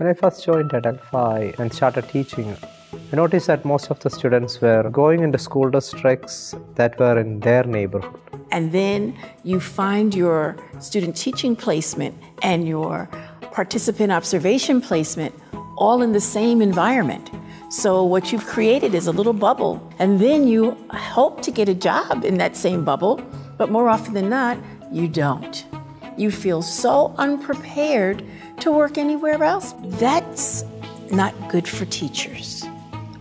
When I first joined Adelphi and started teaching, I noticed that most of the students were going into school districts that were in their neighborhood. And then you find your student teaching placement and your participant observation placement all in the same environment. So what you've created is a little bubble, and then you hope to get a job in that same bubble, but more often than not, you don't. You feel so unprepared to work anywhere else. That's not good for teachers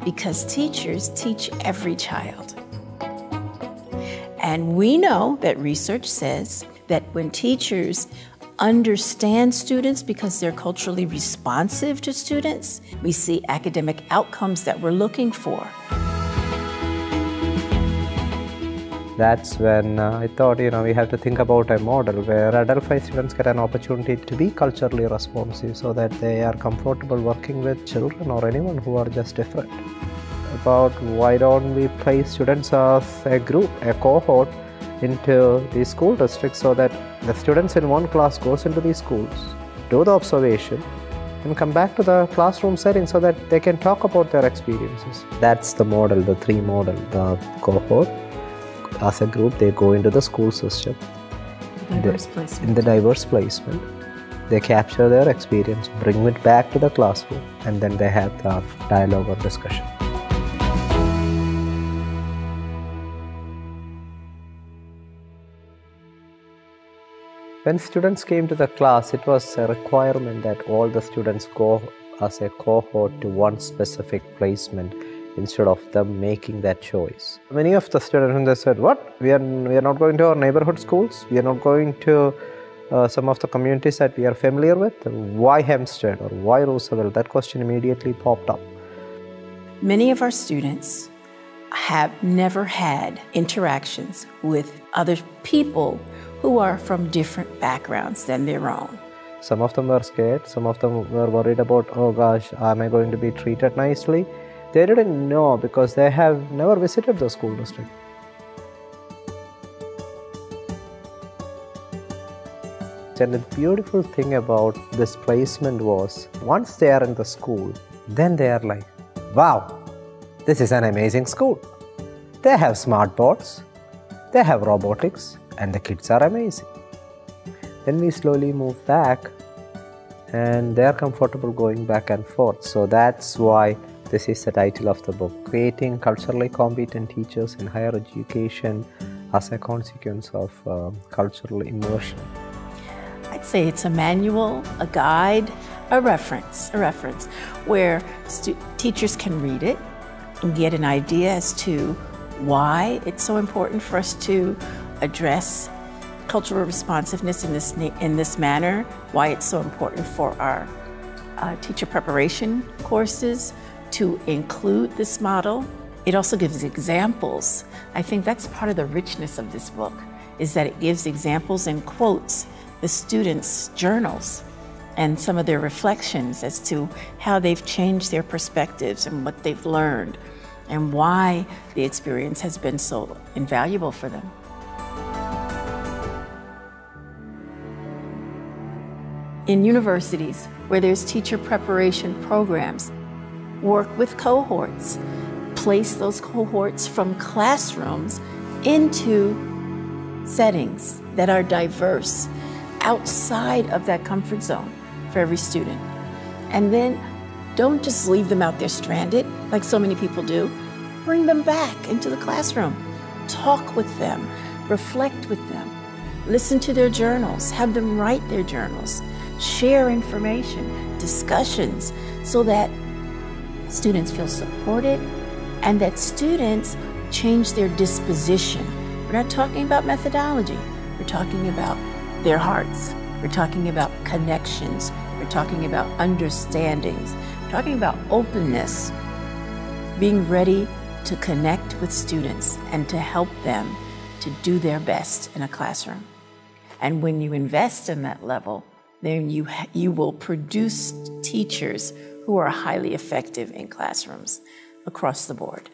because teachers teach every child. And we know that research says that when teachers understand students because they're culturally responsive to students, we see academic outcomes that we're looking for. That's when uh, I thought, you know, we have to think about a model where Adelphi students get an opportunity to be culturally responsive so that they are comfortable working with children or anyone who are just different. About why don't we place students as a group, a cohort into the school districts so that the students in one class goes into these schools, do the observation, and come back to the classroom setting so that they can talk about their experiences. That's the model, the three model, the cohort. As a group, they go into the school system. Diverse They- placement. In the diverse placement, they capture their experience, bring it back to the classroom, and then they have the dialogue or discussion. When students came to the class, it was a requirement that all the students go as a cohort to one specific placement instead of them making that choice. Many of the students they said, "What? We are we are not going to our neighborhood schools. We are not going to uh, some of the communities that we are familiar with. Why Hempstead or why Roosevelt?" That question immediately popped up. Many of our students have never had interactions with other people who are from different backgrounds than their own. Some of them were scared. Some of them were worried about, oh gosh, am I going to be treated nicely? They didn't know because they have never visited the school district. And the beautiful thing about this placement was once they are in the school, then they are like, wow, this is an amazing school. They have smart boards, they have robotics, and the kids are amazing. Then we slowly move back and they are comfortable going back and forth. So that's why this is the title of the book Creating Culturally Competent Teachers in Higher Education as a Consequence of um, Cultural Immersion. I'd say it's a manual, a guide, a reference, a reference where teachers can read it and get an idea as to why it's so important for us to address cultural responsiveness in this in this manner, why it's so important for our uh, teacher preparation courses to include this model. It also gives examples. I think that's part of the richness of this book is that it gives examples and quotes the students' journals and some of their reflections as to how they've changed their perspectives and what they've learned and why the experience has been so invaluable for them. In universities where there's teacher preparation programs, work with cohorts, place those cohorts from classrooms into settings that are diverse outside of that comfort zone for every student. And then don't just leave them out there stranded like so many people do. Bring them back into the classroom. Talk with them, reflect with them, listen to their journals, have them write their journals, share information, discussions, so that students feel supported and that students change their disposition. We're not talking about methodology, we're talking about their hearts. We're talking about connections. We're talking about understandings. We're talking about openness, being ready to connect with students and to help them to do their best in a classroom. And when you invest in that level, then you, you will produce teachers who are highly effective in classrooms across the board.